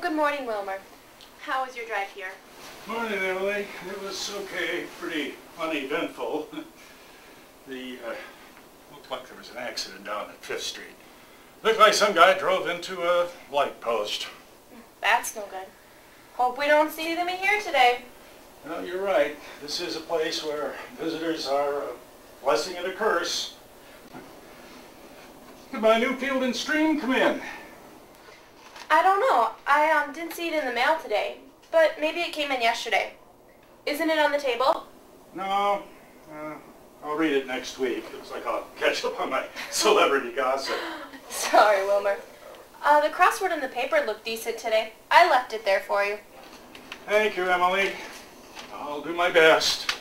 good morning, Willmer. How was your drive here? Morning, Emily. It was okay, pretty uneventful. the, uh, looked like there was an accident down at Fifth Street. Looked like some guy drove into a light post. That's no good. Hope we don't see them in here today. Well, you're right. This is a place where visitors are a blessing and a curse. Did my new field and stream come in? I don't know. I um, didn't see it in the mail today, but maybe it came in yesterday. Isn't it on the table? No. Uh, I'll read it next week. It's like I'll catch up on my celebrity gossip. Sorry, Willmer. Uh, the crossword in the paper looked decent today. I left it there for you. Thank you, Emily. I'll do my best.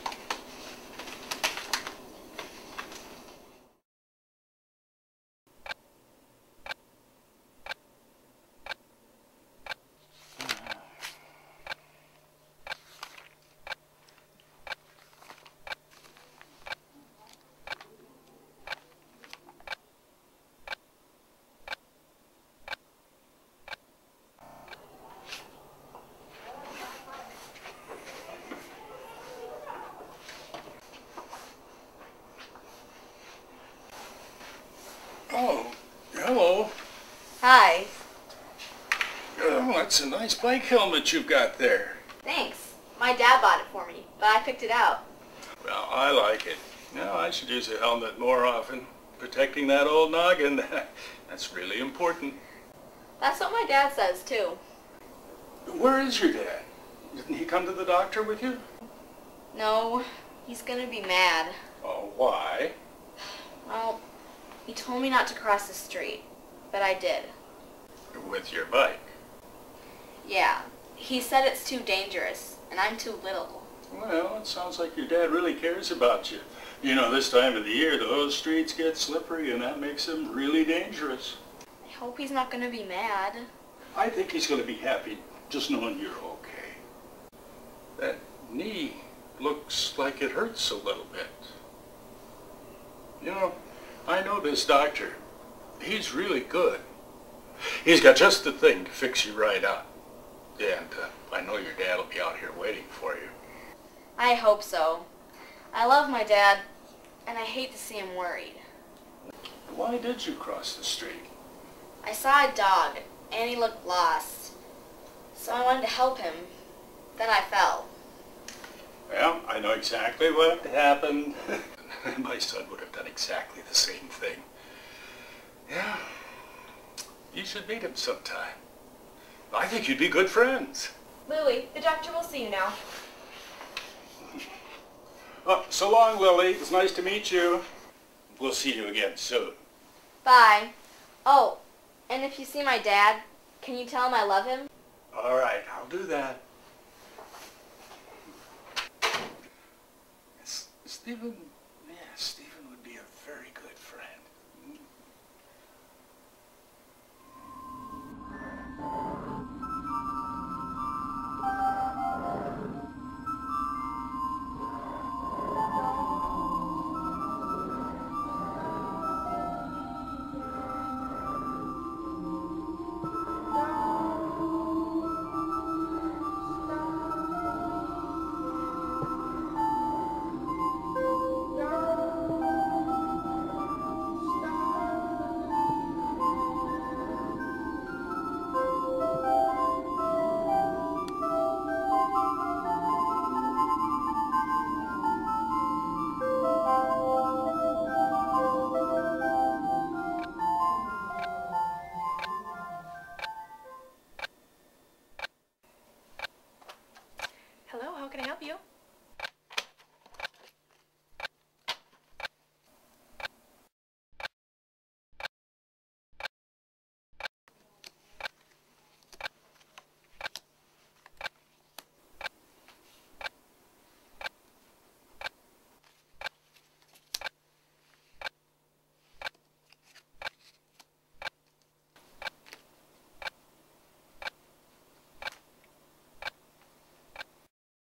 Oh, hello. Hi. Oh, that's a nice bike helmet you've got there. Thanks. My dad bought it for me, but I picked it out. Well, I like it. Now, I should use a helmet more often. Protecting that old noggin, that's really important. That's what my dad says, too. Where is your dad? Didn't he come to the doctor with you? No, he's gonna be mad. Oh, why? Well, he told me not to cross the street, but I did. With your bike. Yeah, he said it's too dangerous, and I'm too little. Well, it sounds like your dad really cares about you. You know, this time of the year, those streets get slippery, and that makes them really dangerous. I hope he's not gonna be mad. I think he's going to be happy just knowing you're okay. That knee looks like it hurts a little bit. You know, I know this doctor. He's really good. He's got just the thing to fix you right up. And uh, I know your dad will be out here waiting for you. I hope so. I love my dad, and I hate to see him worried. Why did you cross the street? I saw a dog, and he looked lost. So I wanted to help him. Then I fell. Well, I know exactly what happened. My son would have done exactly the same thing. Yeah, you should meet him sometime. I think you'd be good friends. Louie, the doctor will see you now. Oh, so long, Lily. It's nice to meet you. We'll see you again soon. Bye. Oh, and if you see my dad, can you tell him I love him? All right, I'll do that. S- Stephen, yeah, Stephen.